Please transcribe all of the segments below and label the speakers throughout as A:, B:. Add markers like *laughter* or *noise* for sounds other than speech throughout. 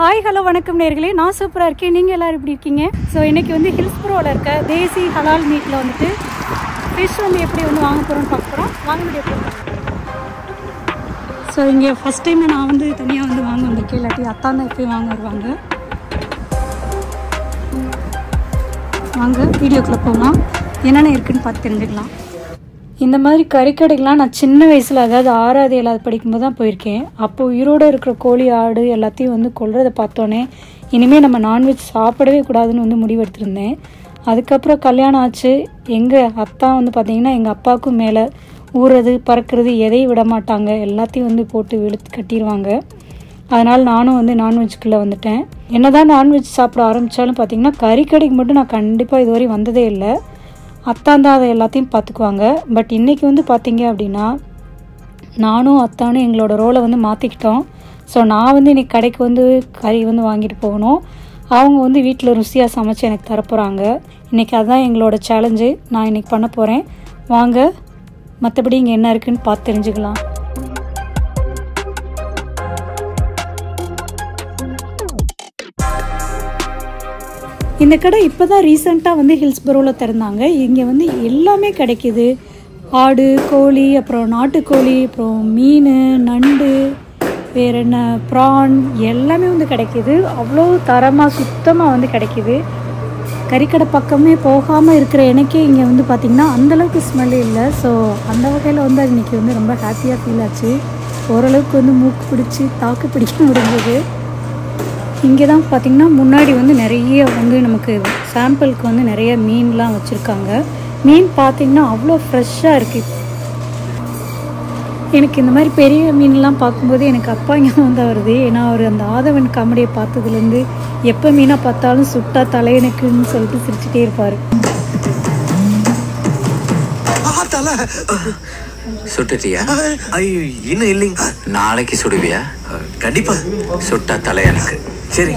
A: Hi hello வணக்கம் நேர்களே. நான் சூப்பராக இருக்கேன். நீங்கள் எல்லோரும் எப்படி இருக்கீங்க? ஸோ இன்றைக்கி வந்து ஹில்ஸ்புரோவில் இருக்க தேசி ஹலால் மீட்டில் வந்துட்டு ஃபிஷ் வந்து எப்படி வந்து வாங்க போகிறோம்னு பார்க்குறோம் வாங்க முடியாது ஸோ இங்கே ஃபஸ்ட் டைம் நான் வந்து தனியாக வந்து வாங்க வந்திருக்கேன். இல்லாட்டி அத்தா தான் எப்பயும் வாங்க வருவாங்க. வாங்க வீடியோக்குள்ளே போகலாம் என்னென்ன இருக்குதுன்னு பார்த்து தெரிஞ்சுக்கலாம். இந்த மாதிரி கறிக்கடைக்கெலாம் நான் சின்ன வயசில் அதாவது ஆறாவது ஏழாவது படிக்கும்போது தான் போயிருக்கேன். அப்போ உயிரோடு இருக்கிற கோழி ஆடு எல்லாத்தையும் வந்து கொல்றதை பார்த்தோன்னே இனிமேல் நம்ம நான்வெஜ் சாப்பிடவே கூடாதுன்னு வந்து முடிவெடுத்திருந்தேன். அதுக்கப்புறம் கல்யாணம் ஆச்சு. எங்கள் அத்தா வந்து பார்த்திங்கன்னா எங்கள் அப்பாவுக்கும் மேலே ஊறுறது பறக்கிறது எதையும் விட மாட்டாங்க. எல்லாத்தையும் வந்து போட்டு வெளுத்து கட்டிடுவாங்க அதனால் நானும் வந்து நான்வெஜ்குள்ளே வந்துட்டேன். என்னதான் நான்வெஜ் சாப்பிட ஆரம்பித்தாலும் பார்த்தீங்கன்னா கறிக்கடைக்கு மட்டும் நான் கண்டிப்பாக இதுவரை வந்ததே இல்லை. அத்தான் தான் அதை எல்லாத்தையும் பார்த்துக்குவாங்க. பட் இன்றைக்கி வந்து பார்த்தீங்க அப்படின்னா நானும் அத்தானும் எங்களோட ரோலை வந்து மாற்றிக்கிட்டோம் ஸோ நான் வந்து இன்றைக்கி கடைக்கு வந்து கறி வந்து வாங்கிட்டு போகணும். அவங்க வந்து வீட்டில் ருசியாக சமைச்சு எனக்கு தரப்போகிறாங்க இன்றைக்கி அதுதான் எங்களோட சேலஞ்சு நான் இன்றைக்கி பண்ண போகிறேன் வாங்க மற்றபடி இங்கே என்ன இருக்குதுன்னு பார்த்து தெரிஞ்சுக்கலாம். இந்த கடை இப்போ தான் ரீசெண்டாக வந்து ஹில்ஸ்பரோவில் திறந்தாங்க. இங்கே வந்து எல்லாமே கிடைக்கிது. ஆடு கோழி அப்புறம் நாட்டுக்கோழி அப்புறம் மீன் நண்டு வேறு என்ன ப்ரான் எல்லாமே வந்து கிடைக்கிது. அவ்வளோ தரமாக சுத்தமாக வந்து கிடைக்கிது. கறிக்கடை பக்கமே போகாமல் இருக்கிற எனக்கே இங்கே வந்து பார்த்திங்கன்னா அந்தளவுக்கு ஸ்மெல் இல்லை. ஸோ அந்த வகையில் வந்து அது இன்றைக்கி வந்து ரொம்ப ஹாப்பியாக ஃபீல் ஆச்சு. ஓரளவுக்கு வந்து மூக்கு பிடிச்சி தாக்கு பிடிக்க முடிஞ்சது. இங்கே தான் பார்த்திங்கன்னா முன்னாடி வந்து நிறைய வந்து நமக்கு சாம்பிளுக்கு வந்து நிறைய மீன்லாம் வச்சுருக்காங்க. மீன் பார்த்திங்கன்னா அவ்வளோ ஃப்ரெஷ்ஷாக இருக்குது எனக்கு இந்த மாதிரி பெரிய மீன்லாம் பார்க்கும்போது எனக்கு அப்பா ஞாபகம் தான் வருது. ஏன்னா அவர் அந்த ஆதவன் காமெடியை பார்த்ததுலேருந்து எப்போ மீனாக பார்த்தாலும் சுட்டா தலையனுக்குன்னு சொல்லிட்டு சிரிச்சுட்டே இருப்பார்.
B: சுட்டுட்டியா?
C: ஐயோ இன்னும் இல்லைங்க.
B: நாளைக்கு சுடுவியா?
C: கண்டிப்பா.
B: சுட்டா தலை எனக்கு
C: சரி.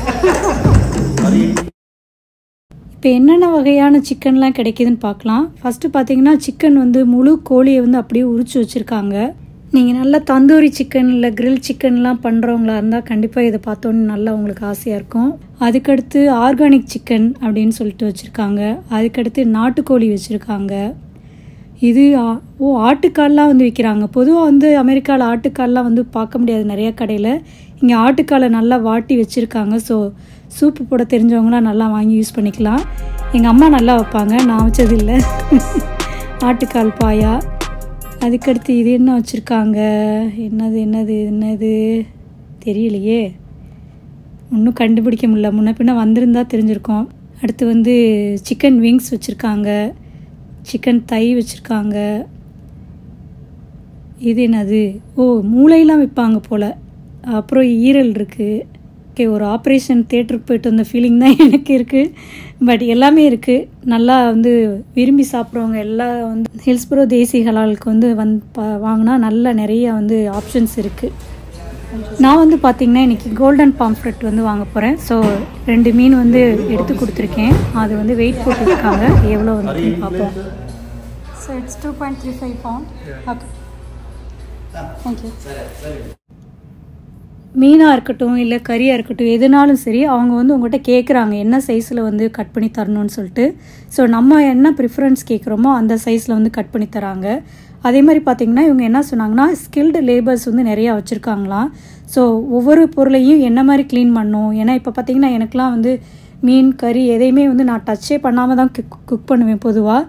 A: இப்போ என்னென்ன வகையான சிக்கன்லாம் கிடைக்குதுன்னு பார்க்கலாம். ஃபஸ்ட்டு பார்த்தீங்கன்னா சிக்கன் வந்து முழு கோழியை வந்து அப்படியே உரிச்சு வச்சுருக்காங்க. நீங்கள் நல்லா தந்தூரி சிக்கன் இல்லை கிரில் சிக்கன்லாம் பண்ணுறவங்களா இருந்தால் கண்டிப்பாக இதை பார்த்தோன்னே நல்லா உங்களுக்கு ஆசையாக இருக்கும். அதுக்கடுத்து ஆர்கானிக் சிக்கன் அப்படின்னு சொல்லிட்டு வச்சுருக்காங்க. அதுக்கடுத்து நாட்டுக்கோழி வச்சுருக்காங்க. இது ஆ- ஓ ஆட்டுக்கால்லாம் வந்து விற்கிறாங்க பொதுவாக வந்து அமெரிக்காவில் ஆட்டுக்கால்லாம் வந்து பார்க்க முடியாது நிறைய கடையில். இங்கே ஆட்டுக்காலை நல்லா வாட்டி வச்சுருக்காங்க. ஸோ சூப்பு போட தெரிஞ்சவங்களாம் நல்லா வாங்கி யூஸ் பண்ணிக்கலாம். எங்கள் அம்மா நல்லா வைப்பாங்க. நான் வச்சது இல்லை *laughs* ஆட்டுக்கால் பாயா. அதுக்கடுத்து இது என்ன வச்சுருக்காங்க? என்னது என்னது என்னது? தெரியலையே. ஒன்றும் கண்டுபிடிக்க முடியல. முன்ன பின்ன வந்திருந்தா தெரிஞ்சிருக்கும். அடுத்து வந்து சிக்கன் விங்ஸ் வச்சுருக்காங்க. சிக்கன் தை வச்சுருக்காங்க. இது என்னது? ஓ மூளையெல்லாம் விற்பாங்க போல். அப்புறம் ஈரல் இருக்குது ஓகே ஒரு ஆப்ரேஷன் தேட்டருக்கு போயிட்டு வந்த ஃபீலிங் தான் எனக்கு இருக்குது பட் எல்லாமே இருக்குது நல்லா வந்து விரும்பி சாப்பிட்றவங்க எல்லா வந்து ஹில்ஸ்புரோ தேசி ஹலாலுக்கு வந்து வந் வாங்கினா நல்லா நிறைய வந்து ஆப்ஷன்ஸ் இருக்குது நான் வந்து பார்த்தீங்கன்னா இன்றைக்கி கோல்டன் பாம்ஃப்ரெட் வந்து வாங்க போகிறேன் ஸோ ரெண்டு மீன் வந்து எடுத்து கொடுத்துருக்கேன். அது வந்து வெயிட் போட்டுருக்காங்க. எவ்வளோ வந்து பார்ப்போம். So it's two point three five pound okay thank you மீனாக இருக்கட்டும் இல்லை கறியாக இருக்கட்டும் எதுனாலும் சரி அவங்க வந்து உங்கள்கிட்ட கேட்குறாங்க என்ன சைஸில் வந்து கட் பண்ணி தரணும்னு சொல்லிட்டு. ஸோ நம்ம என்ன ப்ரிஃபரன்ஸ் கேட்குறோமோ அந்த சைஸில் வந்து கட் பண்ணி தராங்க. அதே மாதிரி பார்த்தீங்கன்னா இவங்க என்ன சொன்னாங்கன்னா ஸ்கில்டு லேபர்ஸ் வந்து நிறையா வச்சுருக்காங்களாம் ஸோ ஒவ்வொரு பொருளையும் என்ன மாதிரி க்ளீன் பண்ணும் ஏன்னா இப்போ பார்த்தீங்கன்னா எனக்குலாம் வந்து மீன் கறி எதையுமே வந்து நான் டச்சே பண்ணாமல் தான் குக் குக் பண்ணுவேன் பொதுவாக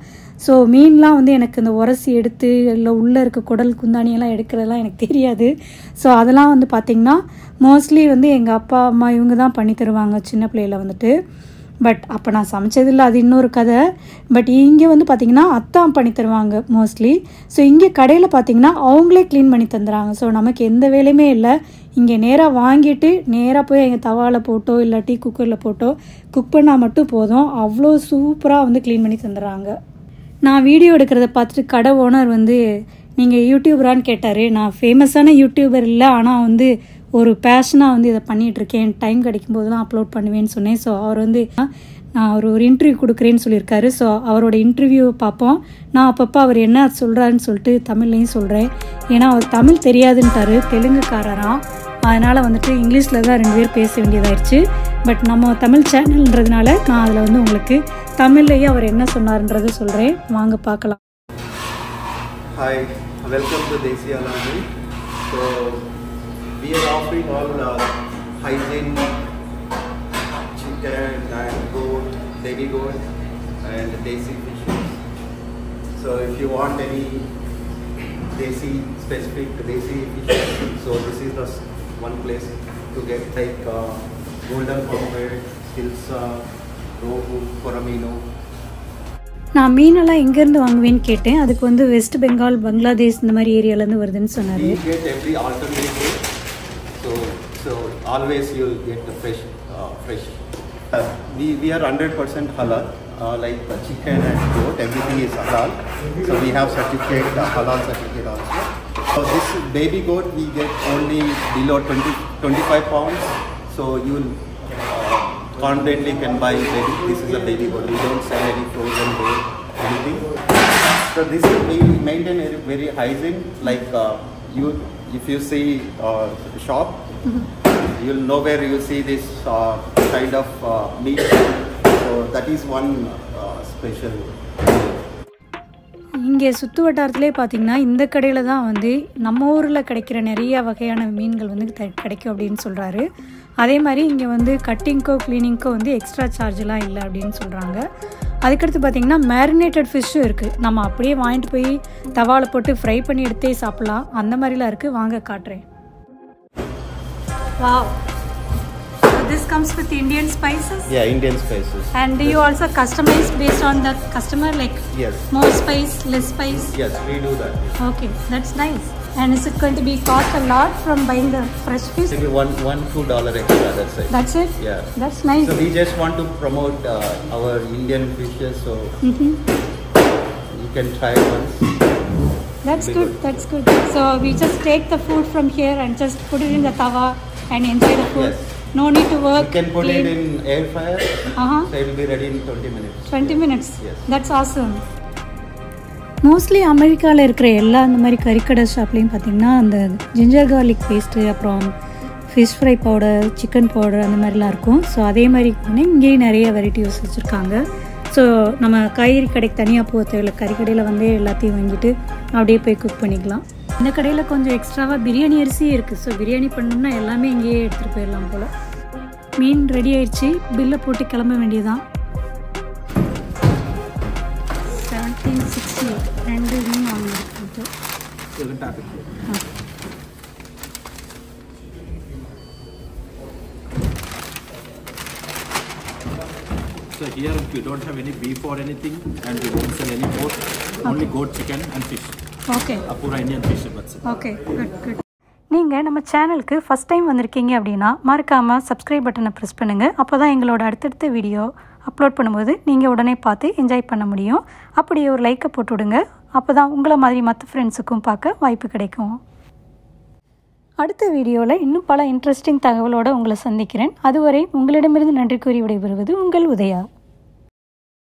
A: ஸோ மீன்லாம் வந்து எனக்கு இந்த உரசி எடுத்து இல்லை உள்ளே இருக்க குடல் குந்தாணியெல்லாம் எடுக்கிறதெல்லாம் எனக்கு தெரியாது. ஸோ அதெல்லாம் வந்து பார்த்திங்கன்னா மோஸ்ட்லி வந்து எங்கள் அப்பா அம்மா இவங்க தான் பண்ணி தருவாங்க சின்ன பிள்ளையில வந்துட்டு. பட் அப்போ நான் சமைச்சதில்ல அது இன்னொரு கதை. பட் இங்கே வந்து பார்த்திங்கன்னா அத்தான் பண்ணி தருவாங்க மோஸ்ட்லி ஸோ இங்கே கடையில் பார்த்திங்கன்னா அவங்களே க்ளீன் பண்ணி தந்துடுறாங்க. ஸோ நமக்கு எந்த வேலையுமே இல்லை. இங்கே நேராக வாங்கிட்டு நேராக போய் எங்கள் தவாவில் போட்டோ இல்லாட்டி குக்கரில் போட்டோ குக் பண்ணால் மட்டும் போதும். அவ்வளோ சூப்பராக வந்து க்ளீன் பண்ணி தந்துடுறாங்க. நான் வீடியோ எடுக்கிறத பார்த்துட்டு கடை ஓனர் வந்து நீங்கள் யூடியூபரான்னு கேட்டார். நான் ஃபேமஸான யூடியூபர் இல்லை. ஆனால் வந்து ஒரு பேஷனாக வந்து இதை பண்ணிகிட்டு இருக்கேன் டைம் கிடைக்கும் போதெல்லாம் அப்லோட் பண்ணுவேன்னு சொன்னேன். ஸோ அவர் வந்து நான் அவர் ஒரு இன்டர்வியூ கொடுக்குறேன்னு சொல்லியிருக்காரு. ஸோ அவரோட இன்டர்வியூ பார்ப்போம். நான் அப்பப்போ அவர் என்ன சொல்கிறாருன்னு சொல்லிட்டு தமிழ்லையும் சொல்கிறேன் ஏன்னா அவர் தமிழ் தெரியாதுன்ட்டாரு. தெலுங்குக்காரராம். அதனால் வந்துட்டு இங்கிலீஷில் தான் ரெண்டு பேர் பேச வேண்டியதாயிடுச்சு பட் நம்ம தமிழ் சேனல்ன்றதுனால நான் அதில் வந்து உங்களுக்கு தமிழ்லேயே அவர் என்ன சொன்னார்ன்றதை சொல்கிறேன் வாங்க பார்க்கலாம்.
D: Hi, welcome to Desi so We are offering all uh, hygiene chicken and goat, baby goat, and desi fishes. So, if you want any desi specific desi fishes, so this is the one place to get like uh, golden pomfret, hilsa, rohu, coramino,
A: நான் மீனெல்லாம் எங்கேருந்து வாங்குவேன்னு கேட்டேன் அதுக்கு வந்து west Bengal Bangladesh இந்த மாதிரி ஏரியாலேருந்து வருதுன்னு சொன்னார்
D: so so always you'll get the fresh, uh, fresh. Uh, we we are 100% halal, uh, like chicken and goat, everything is halal. So we have certificate, uh, halal certificate also. So this baby goat we get only below 20, 25 pounds. So you'll uh, confidently can buy baby. This is a baby goat. We don't sell any frozen goat, anything. So this is we maintain a very hygiene. Like uh, you, if you see uh, shop, you'll know where you see this uh, kind of uh, meat. So that is one uh, special.
A: இங்கே சுற்று வட்டாரத்திலே பார்த்தீங்கன்னா இந்த கடையில் தான் வந்து நம்ம ஊரில் கிடைக்கிற நிறைய வகையான மீன்கள் வந்து கிடைக்கும் அப்படின்னு சொல்கிறாரு அதே மாதிரி இங்கே வந்து கட்டிங்க்கோ க்ளீனிங்க்கோ வந்து எக்ஸ்ட்ரா சார்ஜெலாம் இல்லை அப்படின்னு சொல்கிறாங்க அதுக்கடுத்து பார்த்தீங்கன்னா மேரினேட்டட் ஃபிஷ்ஷும் இருக்குது நம்ம அப்படியே வாங்கிட்டு போய் தவாவில் போட்டு ஃப்ரை பண்ணி எடுத்தே சாப்பிட்லாம் அந்த மாதிரிலாம் இருக்குது வாங்க காட்டுறேன் wow this comes with Indian spices
D: Yeah, Indian spices.
A: And you also customise paste on the customer like
D: Yes.
A: more spice, less spice.
D: Yes, we do that.
A: Okay, that's nice. And is it going to be cost a lot from buying the fresh fish?
D: Maybe one, one, two dollar extra. That's it.
A: That's it.
D: Yeah.
A: That's nice.
D: So we just want to promote uh, our Indian fishes, so
A: Mhm.
D: you can try once.
A: That's good.
D: good.
A: That's good. So we just take the food from here and just put it in the tawa and enjoy the food.
D: Yes.
A: No need to work.
D: You can put
A: clean.
D: it in air fryer,
A: Uh-huh.
D: so it will be ready in 20 minutes.
A: 20 minutes.
D: Yes.
A: That's awesome. Mostly அமெரிக்காவில் இருக்கிற எல்லா இந்த மாதிரி கறிக்கடை ஷாப்லேயும் பார்த்தீங்கன்னா அந்த ginger garlic paste அப்புறம் fish fry powder chicken powder அந்த மாதிரிலாம் இருக்கும். ஸோ அதே மாதிரி பண்ணி இங்கேயும் நிறைய வெரைட்டிஸ் வச்சுருக்காங்க. ஸோ நம்ம காய்கறி கடைக்கு தனியாக போக தேவையில்ல கறி கடையில் வந்து எல்லாத்தையும் வாங்கிட்டு அப்படியே போய் குக் பண்ணிக்கலாம். இந்த கடையில் கொஞ்சம் எக்ஸ்ட்ராவாக பிரியாணி அரிசி இருக்குது ஸோ பிரியாணி பண்ணோம்னா எல்லாமே இங்கேயே எடுத்துகிட்டு போயிடலாம் போல். மீன் ரெடி ஆயிடுச்சு. பில்லை போட்டு கிளம்ப வேண்டியதான்
E: So here we don't have any beef or anything and we don't sell any pork, only goat, chicken and fish.
A: Okay.
E: Apura Indian fish.
A: Okay, good, good. நீங்கள் நம்ம சேனலுக்கு ஃபஸ்ட் டைம் வந்திருக்கீங்க அப்படின்னா மறக்காமல் சப்ஸ்கிரைப் பட்டனை ப்ரெஸ் பண்ணுங்கள் அப்போ தான் எங்களோட அடுத்தடுத்த வீடியோ அப்லோட் பண்ணும்போது நீங்கள் உடனே பார்த்து என்ஜாய் பண்ண முடியும். அப்படியே ஒரு லைக்கை போட்டு விடுங்க. அப்போ தான் உங்களை மாதிரி மற்ற ஃப்ரெண்ட்ஸுக்கும் பார்க்க வாய்ப்பு கிடைக்கும். அடுத்த வீடியோவில் இன்னும் பல இன்ட்ரெஸ்டிங் தகவலோடு உங்களை சந்திக்கிறேன். அதுவரை உங்களிடமிருந்து நன்றி கூறி விடைபெறுவது உங்கள் உதயா.